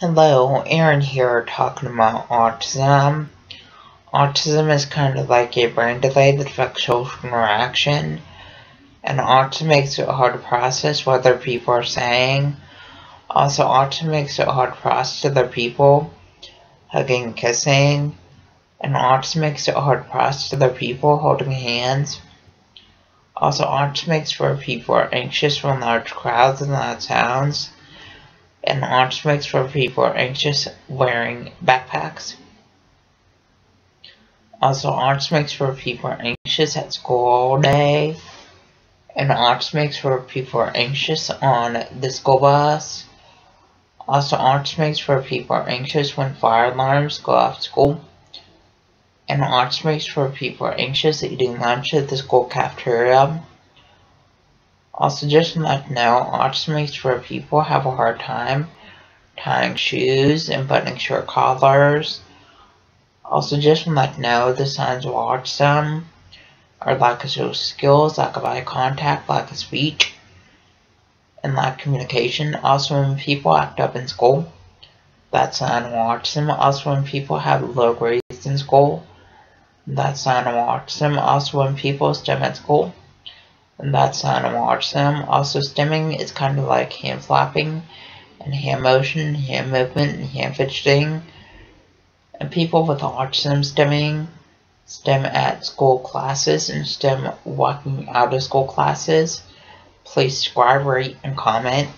Hello, Aaron here talking about autism. Autism is kind of like a brain delay that affects social interaction, and autism makes it hard to process what other people are saying. Also, autism makes it hard to process other people hugging and kissing, and autism makes it hard to process other people holding hands. Also, autism makes for people are anxious when large crowds and loud sounds and launch makes for people anxious wearing backpacks. Also, arts makes for people anxious at school all day. And arts makes for people anxious on the school bus. Also, arts makes for people anxious when fire alarms go off school. And arts makes for people anxious eating lunch at the school cafeteria. Also, just let know, autism makes for people have a hard time tying shoes and buttoning short collars. Just let know the signs watch autism are lack of social skills, lack of eye contact, lack of speech, and lack of communication. Also, when people act up in school, that's sign watch autism. Also, when people have low grades in school, that's sign watch autism. Also, when people stim at school, and that's how to watch them. Also, stimming is kind of like hand flapping and hand motion, hand movement, and hand fidgeting. And people with autism stimming stim at school classes and stim walking out of school classes. Please subscribe, rate, and comment.